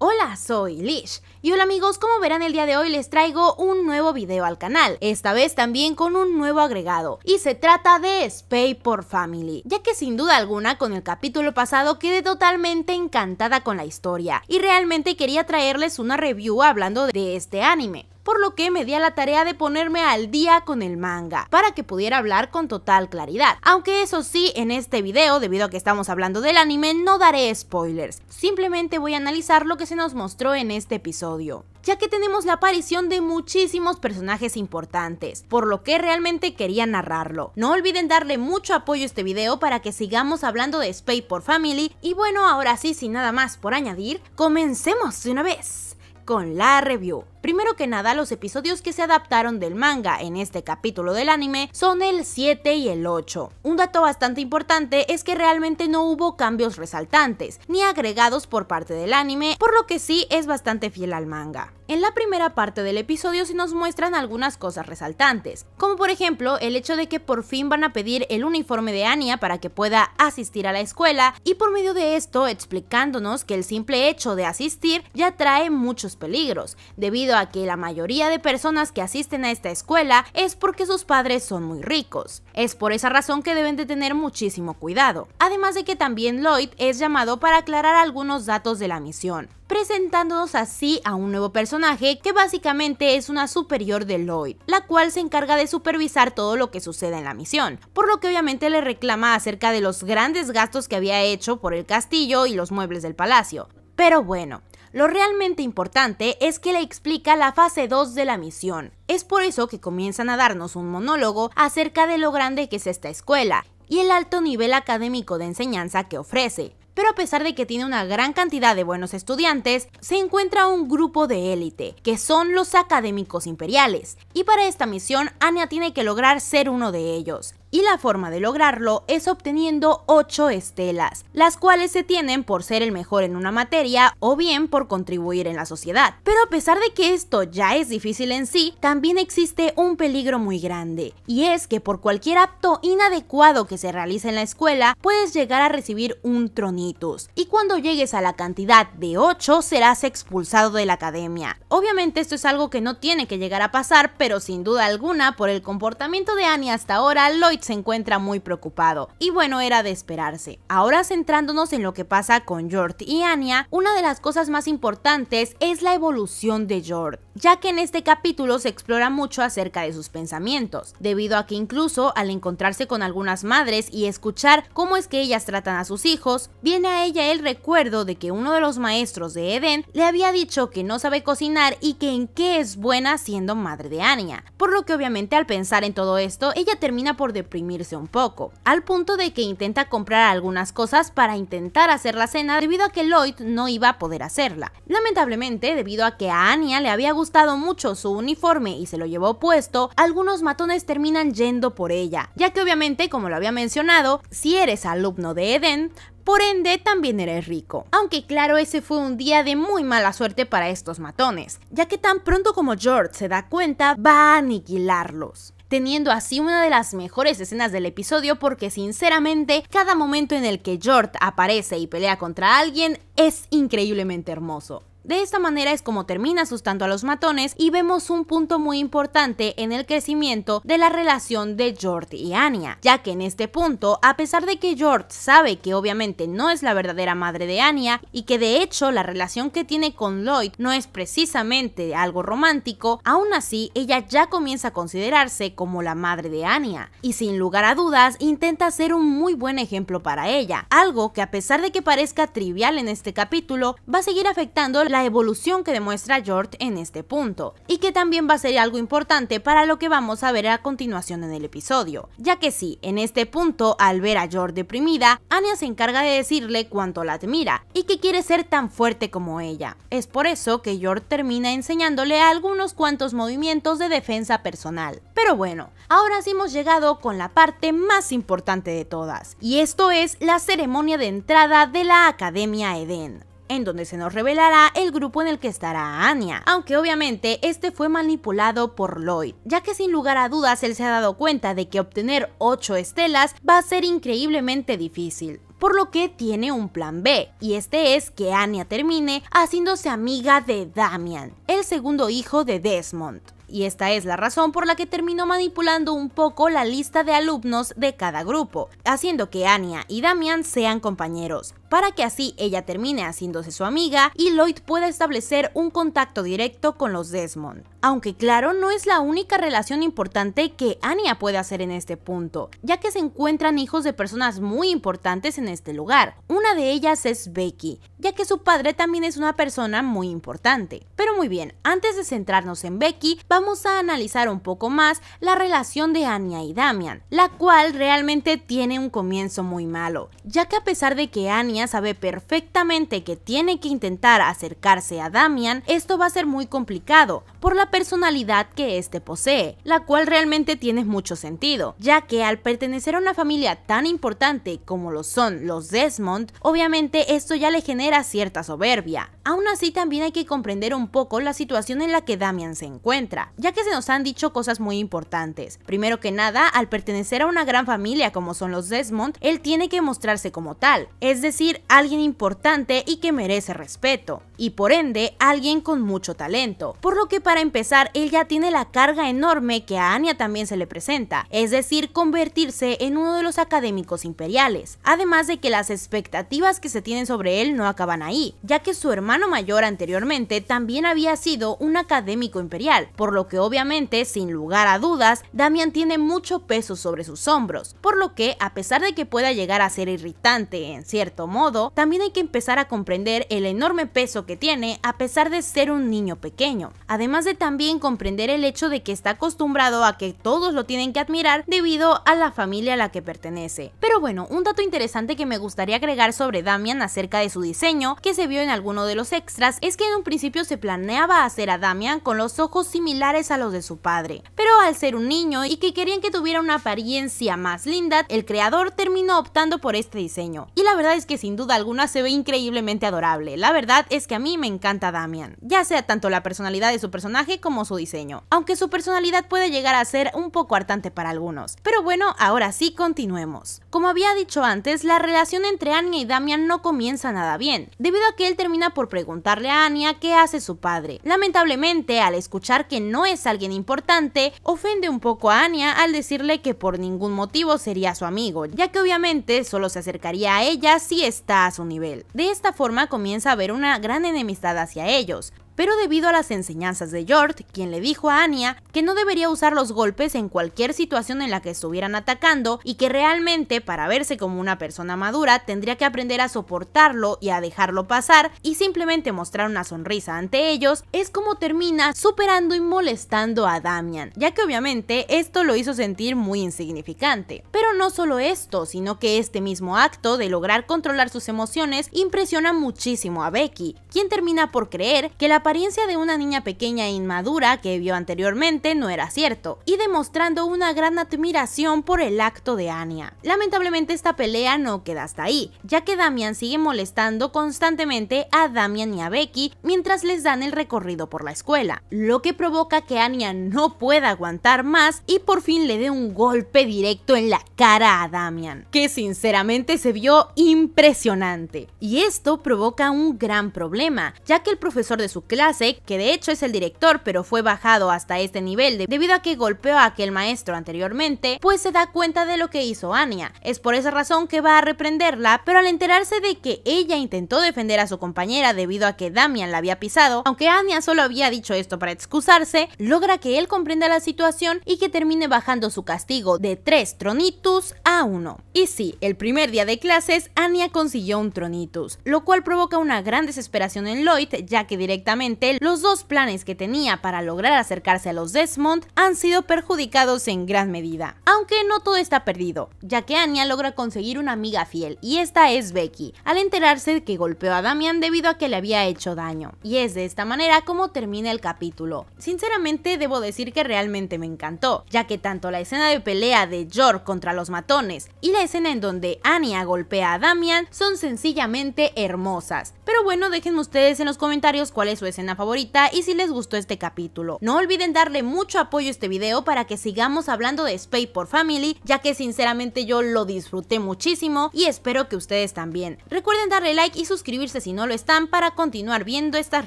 Hola, soy Lish. Y hola amigos, como verán el día de hoy les traigo un nuevo video al canal, esta vez también con un nuevo agregado, y se trata de Spay por Family, ya que sin duda alguna con el capítulo pasado quedé totalmente encantada con la historia, y realmente quería traerles una review hablando de este anime por lo que me di a la tarea de ponerme al día con el manga, para que pudiera hablar con total claridad. Aunque eso sí, en este video, debido a que estamos hablando del anime, no daré spoilers, simplemente voy a analizar lo que se nos mostró en este episodio ya que tenemos la aparición de muchísimos personajes importantes, por lo que realmente quería narrarlo. No olviden darle mucho apoyo a este video para que sigamos hablando de Spade por Family, y bueno, ahora sí, sin nada más por añadir, comencemos de una vez con la review. Primero que nada, los episodios que se adaptaron del manga en este capítulo del anime son el 7 y el 8. Un dato bastante importante es que realmente no hubo cambios resaltantes, ni agregados por parte del anime, por lo que sí es bastante fiel al manga. En la primera parte del episodio se nos muestran algunas cosas resaltantes, como por ejemplo el hecho de que por fin van a pedir el uniforme de Anya para que pueda asistir a la escuela y por medio de esto explicándonos que el simple hecho de asistir ya trae muchos peligros, debido a que la mayoría de personas que asisten a esta escuela es porque sus padres son muy ricos. Es por esa razón que deben de tener muchísimo cuidado. Además de que también Lloyd es llamado para aclarar algunos datos de la misión, presentándonos así a un nuevo personaje que básicamente es una superior de Lloyd, la cual se encarga de supervisar todo lo que sucede en la misión, por lo que obviamente le reclama acerca de los grandes gastos que había hecho por el castillo y los muebles del palacio. Pero bueno, lo realmente importante es que le explica la fase 2 de la misión. Es por eso que comienzan a darnos un monólogo acerca de lo grande que es esta escuela y el alto nivel académico de enseñanza que ofrece. Pero a pesar de que tiene una gran cantidad de buenos estudiantes, se encuentra un grupo de élite, que son los académicos imperiales, y para esta misión Anya tiene que lograr ser uno de ellos y la forma de lograrlo es obteniendo 8 estelas, las cuales se tienen por ser el mejor en una materia o bien por contribuir en la sociedad. Pero a pesar de que esto ya es difícil en sí, también existe un peligro muy grande, y es que por cualquier acto inadecuado que se realice en la escuela, puedes llegar a recibir un tronitus, y cuando llegues a la cantidad de 8 serás expulsado de la academia. Obviamente esto es algo que no tiene que llegar a pasar, pero sin duda alguna, por el comportamiento de Annie hasta ahora, Lloyd se encuentra muy preocupado, y bueno, era de esperarse. Ahora centrándonos en lo que pasa con Jord y Anya, una de las cosas más importantes es la evolución de Jord, ya que en este capítulo se explora mucho acerca de sus pensamientos, debido a que incluso al encontrarse con algunas madres y escuchar cómo es que ellas tratan a sus hijos, viene a ella el recuerdo de que uno de los maestros de Eden le había dicho que no sabe cocinar y que en qué es buena siendo madre de Anya, por lo que obviamente al pensar en todo esto, ella termina por deprimirse un poco, al punto de que intenta comprar algunas cosas para intentar hacer la cena debido a que Lloyd no iba a poder hacerla. Lamentablemente, debido a que a Anya le había gustado mucho su uniforme y se lo llevó puesto, algunos matones terminan yendo por ella, ya que obviamente, como lo había mencionado, si eres alumno de Eden, por ende también eres rico. Aunque claro, ese fue un día de muy mala suerte para estos matones, ya que tan pronto como George se da cuenta, va a aniquilarlos teniendo así una de las mejores escenas del episodio porque sinceramente cada momento en el que George aparece y pelea contra alguien es increíblemente hermoso. De esta manera es como termina asustando a los matones y vemos un punto muy importante en el crecimiento de la relación de George y Anya, ya que en este punto, a pesar de que George sabe que obviamente no es la verdadera madre de Anya y que de hecho la relación que tiene con Lloyd no es precisamente algo romántico, aún así ella ya comienza a considerarse como la madre de Anya y sin lugar a dudas intenta ser un muy buen ejemplo para ella, algo que a pesar de que parezca trivial en este capítulo, va a seguir afectando la evolución que demuestra George en este punto, y que también va a ser algo importante para lo que vamos a ver a continuación en el episodio, ya que sí, en este punto, al ver a George deprimida, Anya se encarga de decirle cuánto la admira y que quiere ser tan fuerte como ella. Es por eso que George termina enseñándole algunos cuantos movimientos de defensa personal. Pero bueno, ahora sí hemos llegado con la parte más importante de todas, y esto es la ceremonia de entrada de la Academia Eden en donde se nos revelará el grupo en el que estará Anya, aunque obviamente este fue manipulado por Lloyd, ya que sin lugar a dudas él se ha dado cuenta de que obtener 8 estelas va a ser increíblemente difícil, por lo que tiene un plan B, y este es que Anya termine haciéndose amiga de Damian, el segundo hijo de Desmond. Y esta es la razón por la que terminó manipulando un poco la lista de alumnos de cada grupo, haciendo que Anya y Damian sean compañeros para que así ella termine haciéndose su amiga y Lloyd pueda establecer un contacto directo con los Desmond. Aunque claro, no es la única relación importante que Anya puede hacer en este punto, ya que se encuentran hijos de personas muy importantes en este lugar. Una de ellas es Becky, ya que su padre también es una persona muy importante. Pero muy bien, antes de centrarnos en Becky, vamos a analizar un poco más la relación de Anya y Damian, la cual realmente tiene un comienzo muy malo, ya que a pesar de que Anya sabe perfectamente que tiene que intentar acercarse a Damian, esto va a ser muy complicado por la personalidad que éste posee, la cual realmente tiene mucho sentido, ya que al pertenecer a una familia tan importante como lo son los Desmond, obviamente esto ya le genera cierta soberbia. Aún así también hay que comprender un poco la situación en la que Damian se encuentra, ya que se nos han dicho cosas muy importantes. Primero que nada, al pertenecer a una gran familia como son los Desmond, él tiene que mostrarse como tal, es decir, alguien importante y que merece respeto, y por ende alguien con mucho talento. Por lo que para empezar, él ya tiene la carga enorme que a Anya también se le presenta, es decir, convertirse en uno de los académicos imperiales. Además de que las expectativas que se tienen sobre él no acaban ahí, ya que su hermano mayor anteriormente también había sido un académico imperial, por lo que obviamente, sin lugar a dudas, Damian tiene mucho peso sobre sus hombros, por lo que a pesar de que pueda llegar a ser irritante en cierto modo, también hay que empezar a comprender el enorme peso que tiene a pesar de ser un niño pequeño. Además de también comprender el hecho de que está acostumbrado a que todos lo tienen que admirar debido a la familia a la que pertenece. Pero bueno, un dato interesante que me gustaría agregar sobre Damian acerca de su diseño, que se vio en alguno de los extras, es que en un principio se planeaba hacer a Damian con los ojos similares a los de su padre. Pero al ser un niño y que querían que tuviera una apariencia más linda, el creador terminó optando por este diseño. Y la verdad es que sin duda alguna se ve increíblemente adorable. La verdad es que a mí me encanta Damian, ya sea tanto la personalidad de su personaje como su diseño, aunque su personalidad puede llegar a ser un poco hartante para algunos. Pero bueno, ahora sí continuemos. Como había dicho antes, la relación entre Anya y Damian no comienza nada bien, debido a que él termina por preguntarle a Anya qué hace su padre. Lamentablemente, al escuchar que no es alguien importante, ofende un poco a Anya al decirle que por ningún motivo sería su amigo, ya que obviamente solo se acercaría a ella si es está a su nivel. De esta forma comienza a haber una gran enemistad hacia ellos, pero debido a las enseñanzas de Jord, quien le dijo a Anya que no debería usar los golpes en cualquier situación en la que estuvieran atacando y que realmente para verse como una persona madura tendría que aprender a soportarlo y a dejarlo pasar y simplemente mostrar una sonrisa ante ellos, es como termina superando y molestando a Damian, ya que obviamente esto lo hizo sentir muy insignificante. Pero no solo esto, sino que este mismo acto de lograr controlar sus emociones impresiona muchísimo a Becky, quien termina por creer que la apariencia de una niña pequeña e inmadura que vio anteriormente no era cierto, y demostrando una gran admiración por el acto de Anya. Lamentablemente esta pelea no queda hasta ahí, ya que Damian sigue molestando constantemente a Damian y a Becky mientras les dan el recorrido por la escuela, lo que provoca que Anya no pueda aguantar más y por fin le dé un golpe directo en la cara a Damian, que sinceramente se vio impresionante. Y esto provoca un gran problema, ya que el profesor de su clase, que de hecho es el director, pero fue bajado hasta este nivel debido a que golpeó a aquel maestro anteriormente, pues se da cuenta de lo que hizo Anya. Es por esa razón que va a reprenderla, pero al enterarse de que ella intentó defender a su compañera debido a que Damian la había pisado, aunque Anya solo había dicho esto para excusarse, logra que él comprenda la situación y que termine bajando su castigo de 3 tronitus a 1. Y sí, el primer día de clases, Anya consiguió un tronitus, lo cual provoca una gran desesperación en Lloyd, ya que directamente los dos planes que tenía para lograr acercarse a los Desmond han sido perjudicados en gran medida. Aunque no todo está perdido, ya que Anya logra conseguir una amiga fiel, y esta es Becky, al enterarse de que golpeó a Damian debido a que le había hecho daño. Y es de esta manera como termina el capítulo. Sinceramente debo decir que realmente me encantó, ya que tanto la escena de pelea de York contra los matones y la escena en donde Anya golpea a Damian son sencillamente hermosas. Pero bueno, déjenme ustedes en los comentarios cuál es su escena favorita y si les gustó este capítulo. No olviden darle mucho apoyo a este video para que sigamos hablando de Spay por Family, ya que sinceramente yo lo disfruté muchísimo y espero que ustedes también. Recuerden darle like y suscribirse si no lo están para continuar viendo estas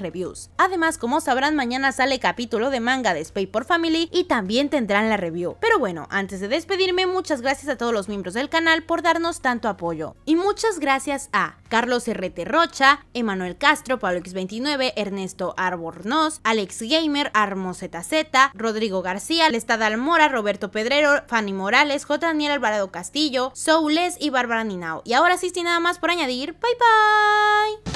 reviews. Además, como sabrán, mañana sale capítulo de manga de Spay por Family y también tendrán la review. Pero bueno, antes de despedirme, muchas gracias a todos los miembros del canal por darnos tanto apoyo. Y muchas gracias a Carlos RT Rocha, Emanuel Castro, Pablo X29, Ernesto Arbornoz, Alex Gamer, Armo ZZ, Rodrigo García, Lestadal Mora, Roberto Pedrero, Fanny Morales, J. Daniel Alvarado Castillo, Soules y Bárbara Ninao. Y ahora sí, sin nada más por añadir, bye bye.